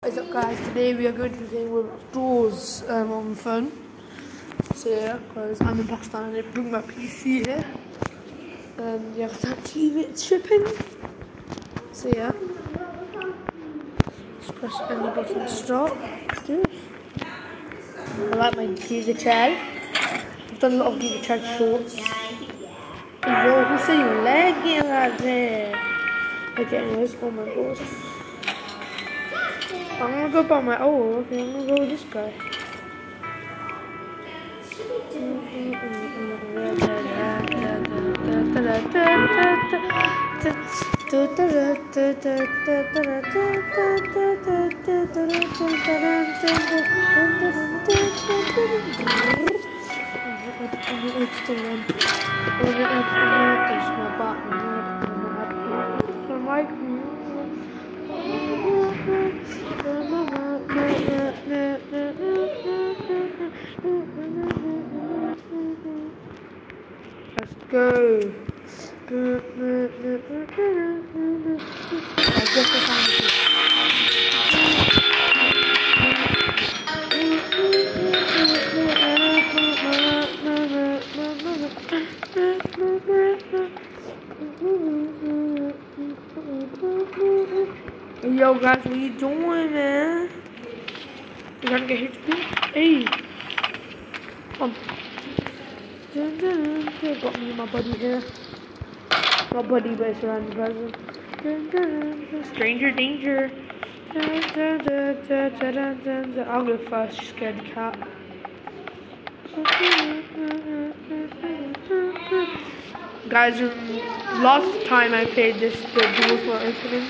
What's up guys, today we are going to be playing with Jaws um, on the phone. So yeah, because I'm in Pakistan and I bring my PC here. Um, yeah, because that TV it's shipping. So yeah. Just press any button to start. It. I like my Giga Chad. I've done a lot of Giga Chad shorts. Hey, yo, who's saying lagging out there? Okay, anyways, oh my god. I'm gonna go by my. Oh, okay. I'm gonna go with this guy. I guess I found it. Yo guys, what you doing, man? You gotta get HP? Hey! Come. Dun. Got me my buddy here. My buddy, around the present. Stranger danger. I'll go first, scared cat. Guys, last time I played this, the doors were opening.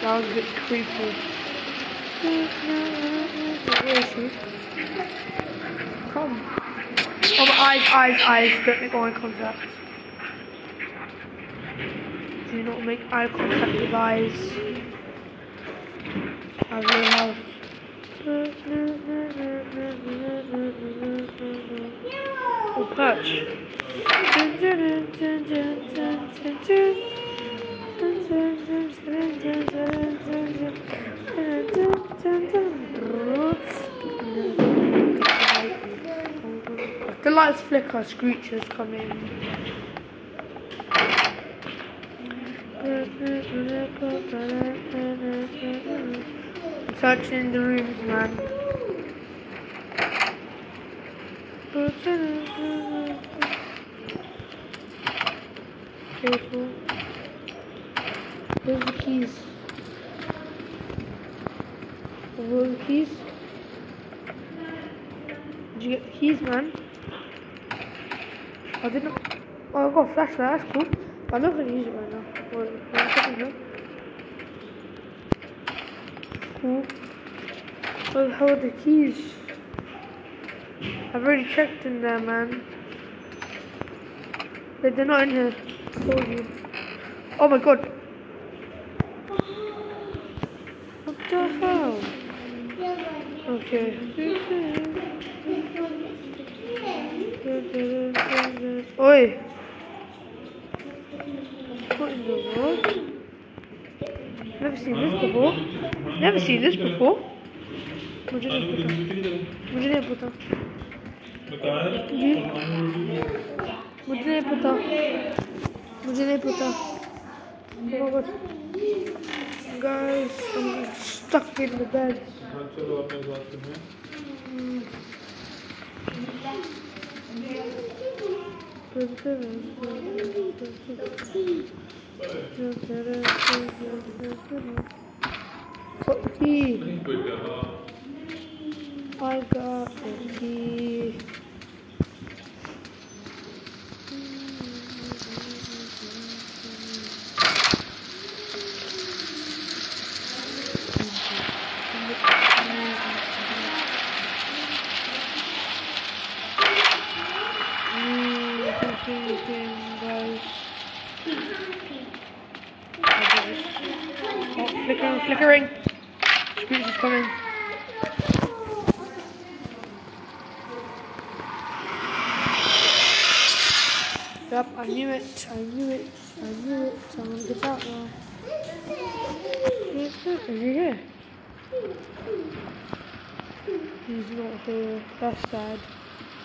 That was a bit creepy. Come. Oh, eyes, eyes, eyes. Don't make eye contact. Do not make eye contact with eyes. I will have. Oh, perch. Lights flicker, screeches come in. Searching the rooms, man. Careful. Where's the keys? Where's the keys? Did you get the keys, man? I didn't. Oh, I got a flashlight. That's cool. But I'm not gonna use it right now. Second, no? Cool. Where the are the keys? I've already checked in there, man. They're not in here. Oh my god. What the hell? Okay. World? Never seen this before. Never seen this before. मुझे नहीं पता मुझे नहीं पता जी मुझे नहीं पता मुझे नहीं पता Oh. Guys, I'm stuck in the bed. चलो अपने बात हैं कर रहा I got the the thing, guys. Oh, flickering, flickering. Screech is coming. Yep, I knew it. I knew it. I knew it. I'm gonna get out now. Is he here? He's not here. That's sad.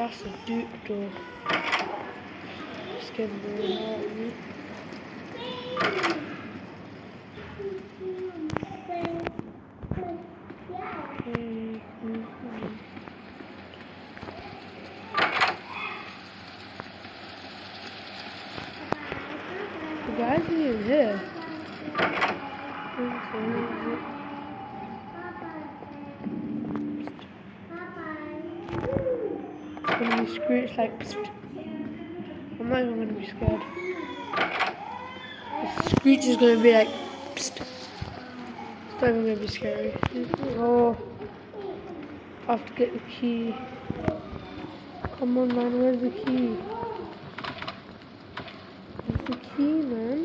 That's a deep door. Out of me. Mm, mm. The guy's even here. It's gonna be screeched I'm not even gonna be scared. The screech is gonna be like psst. It's not even gonna be scary. Oh, I have to get the key. Come on, man, where's the key? Where's the key, man?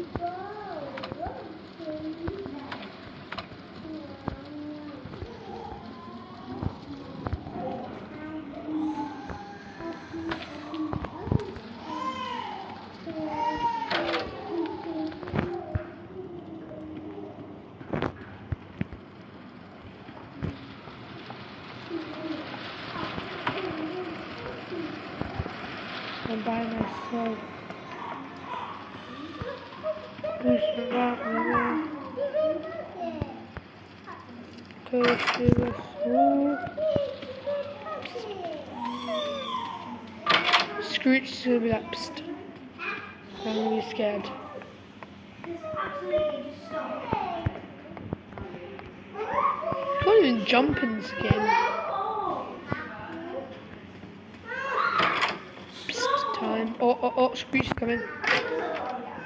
I'm by myself. Who's about me? Go to the school. Screech is gonna be like, psst. I'm gonna be scared. Can't even jump in this game. Psst, time. Oh, oh, oh, Screech is coming.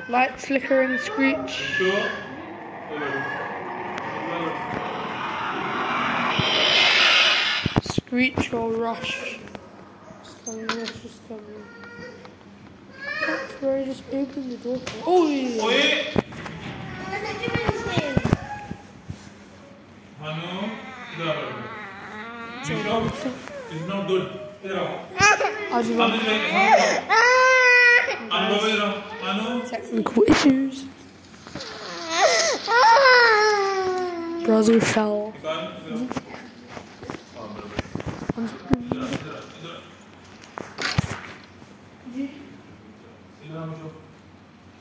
Light flickering Screech. Screech or Rush. It's coming, Rush is coming. That's where I just opened the door. Oh, yeah. Oh, yeah. Hello. Hello. It's not good. Get out. Anu, Anu, Technical issues. Browser fell.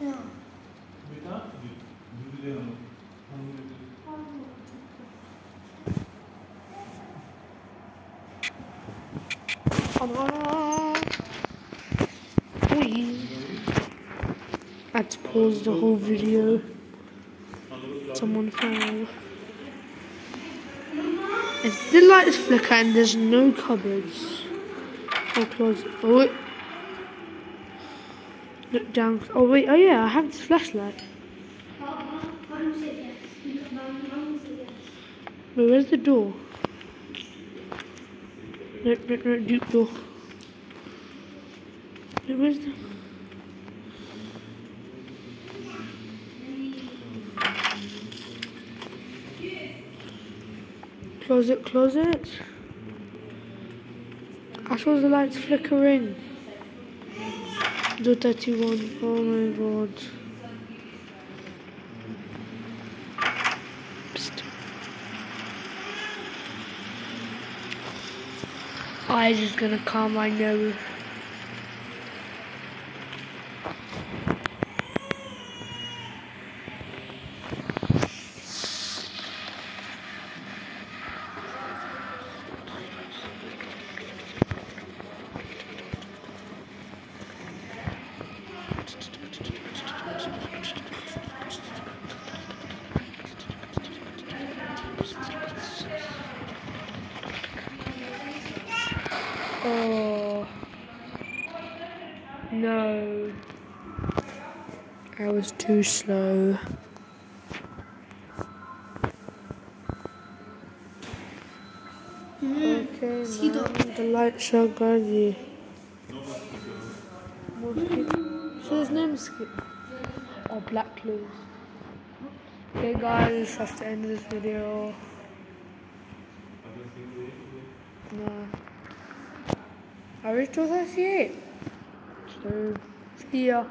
Yeah. I had to pause the whole video. Someone fell. If the lights flicker and there's no cupboards or closet, oh wait. Look down. Oh wait. Oh yeah, I have this flashlight. Wait, where's the door? No, no, no, Duke door. Wait, where's the? Closet, closet. I saw the lights flickering. Door 31. Oh my god. I just gonna calm my nose. Oh. No. I was too slow. Mm. Okay, man. the lights are gauzy. Mm. So his name's or oh, Black Clues. Okay guys, that's the end of this video. No. I reached 38. So, see ya.